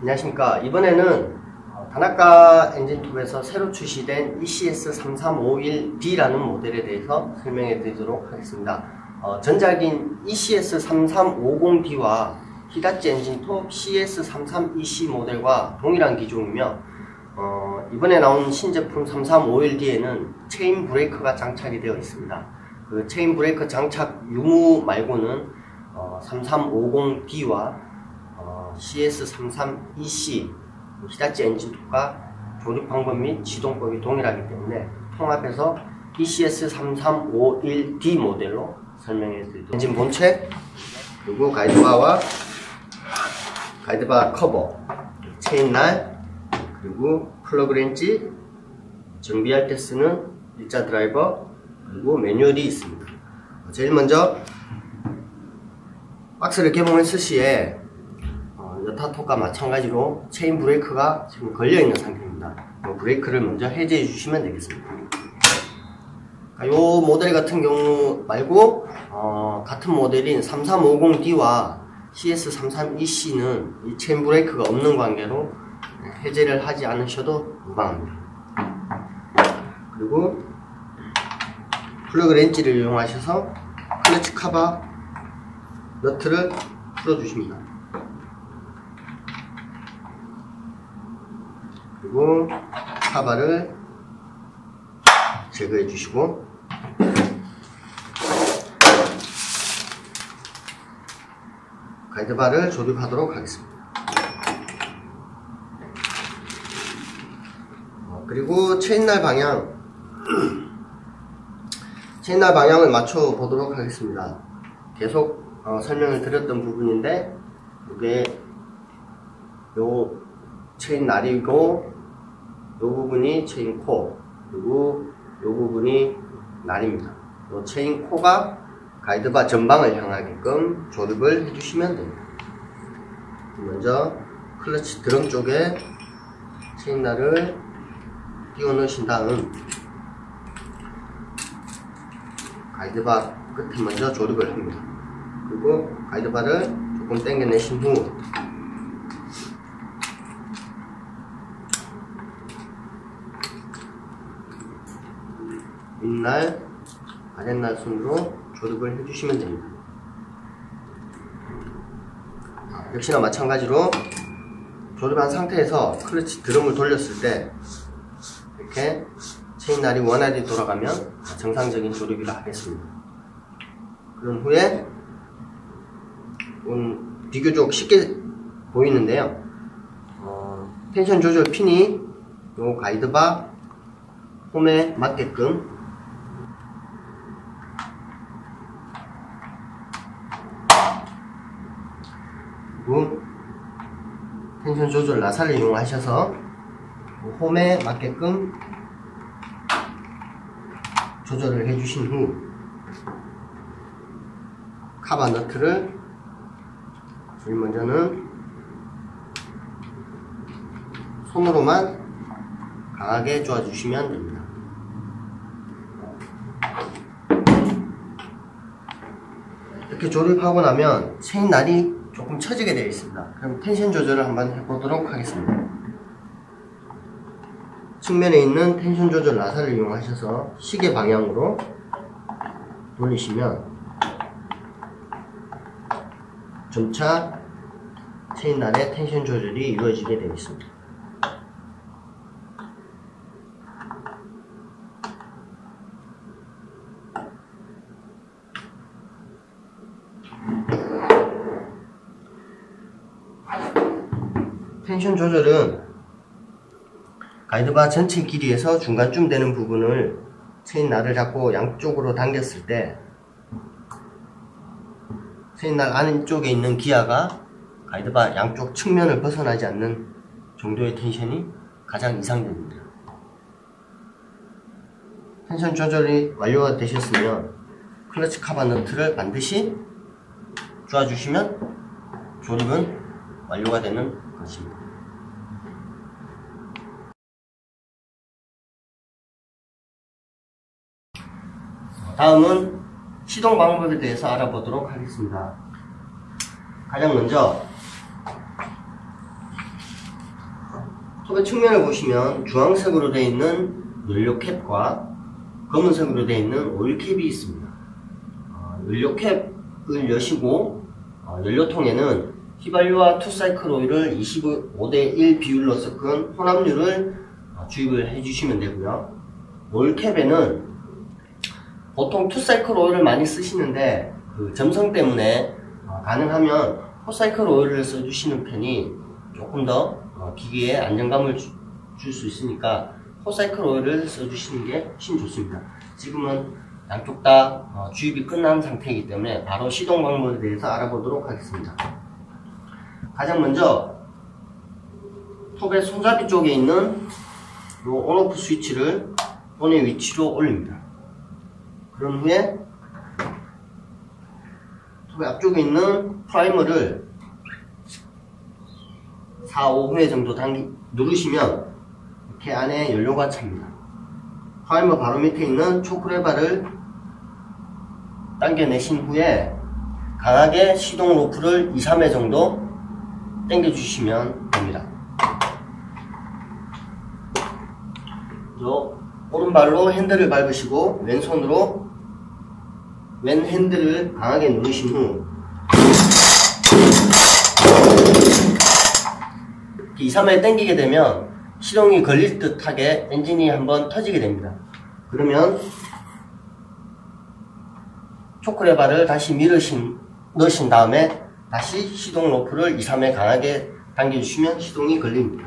안녕하십니까. 이번에는 어, 다나카 엔진톱에서 새로 출시된 ECS3351D라는 모델에 대해서 설명해 드리도록 하겠습니다. 어, 전작인 ECS3350D와 히다치 엔진톱 CS33EC 모델과 동일한 기종이며 어, 이번에 나온 신제품 3351D에는 체인 브레이크가 장착이 되어 있습니다. 그 체인 브레이크 장착 유무 말고는 어, 3350D와 CS33EC 히다치 엔진톱과 조립 방법 및 시동법이 동일하기 때문에 통합해서 ECS3351D 모델로 설명해 드리도록 엔진 본체 그리고 가이드바와 가이드바 커버 체인날 그리고 플러그 렌치 정비할 때 쓰는 일자 드라이버 그리고 매뉴얼이 있습니다. 제일 먼저 박스를 개봉했을 시에 여타 톱과 마찬가지로 체인 브레이크가 지금 걸려있는 상태입니다. 뭐 브레이크를 먼저 해제해 주시면 되겠습니다. 이 모델 같은 경우 말고 어, 같은 모델인 3350D와 CS33EC는 이 체인 브레이크가 없는 관계로 해제를 하지 않으셔도 무방합니다. 그리고 플러그 렌치를 이용하셔서 클러치 카바 너트를 풀어주십니다. 그리고 카바를 제거해 주시고 가이드바를 조립하도록 하겠습니다. 어, 그리고 체인날 방향 체인날 방향을 맞춰 보도록 하겠습니다. 계속 어, 설명을 드렸던 부분인데 이게 요 체인 날이고 이 부분이 체인 코 그리고 이 부분이 날입니다. 이 체인 코가 가이드바 전방을 향하게끔 조립을 해주시면 됩니다. 먼저 클러치 드럼 쪽에 체인 날을 띄워 넣으신 다음 가이드바 끝에 먼저 조립을 합니다. 그리고 가이드바를 조금 당겨내신 후 윗날, 아랫날 순으로 조립을 해주시면 됩니다. 역시나 마찬가지로 조립한 상태에서 클러치 드럼을 돌렸을 때 이렇게 체인날이 원활히 돌아가면 정상적인 조립이라 하겠습니다. 그런 후에 비교적 쉽게 보이는데요. 어, 텐션 조절 핀이 요 가이드바 홈에 맞게끔 그리고 텐션 조절 나사를 이용하셔서 홈에 맞게끔 조절을 해주신 후 카바 너트를 제일 먼저는 손으로만 강하게 조아주시면 됩니다. 이렇게 조립하고 나면 체인 날이 조금 처지게 되어 있습니다. 그럼 텐션 조절을 한번 해보도록 하겠습니다. 측면에 있는 텐션 조절 나사를 이용하셔서 시계 방향으로 돌리시면 점차 체인날의 텐션 조절이 이루어지게 되어 있습니다. 텐션 조절은 가이드바 전체 길이에서 중간쯤 되는 부분을 체인 날을 잡고 양쪽으로 당겼을 때 체인 날 안쪽에 있는 기아가 가이드바 양쪽 측면을 벗어나지 않는 정도의 텐션이 가장 이상적입니다. 텐션 조절이 완료가 되셨으면 클러치 카바 너트를 반드시 쪼아주시면 조립은 완료가 되는 것입니다. 다음은 시동 방법에 대해서 알아보도록 하겠습니다. 가장 먼저 톱의 측면을 보시면 주황색으로 되어 있는 연료 캡과 검은색으로 되어 있는 오일 캡이 있습니다. 어, 연료 캡을 여시고 어, 연료통에는 휘발유와 two-cycle 오일을 25대 1 비율로 섞은 혼합유를 어, 주입을 해주시면 되고요. 오일 캡에는 보통 two-cycle 오일을 많이 쓰시는데 그 점성 때문에 어, 가능하면 four-cycle 오일을 써주시는 편이 조금 더 어, 기계에 안정감을 줄 수 있으니까 four-cycle 오일을 써주시는 게 훨씬 좋습니다. 지금은 양쪽 다 어, 주입이 끝난 상태이기 때문에 바로 시동 방법에 대해서 알아보도록 하겠습니다. 가장 먼저 톱의 손잡이 쪽에 있는 이 온오프 스위치를 온의 위치로 올립니다. 그런 후에 톱의 앞쪽에 있는 프라이머를 4, 5회 정도 당기, 누르시면 이렇게 안에 연료가 찹니다. 프라이머 바로 밑에 있는 초크레바를 당겨내신 후에 강하게 시동 로프를 2, 3회 정도 당겨주시면 됩니다. 오른발로 핸들을 밟으시고 왼손으로 왼 핸들을 강하게 누르신 후 2, 3회 당기게 되면 시동이 걸릴 듯하게 엔진이 한번 터지게 됩니다. 그러면 초크레바를 다시 밀으신, 넣으신 다음에 다시 시동 로프를 2, 3회 강하게 당겨주시면 시동이 걸립니다.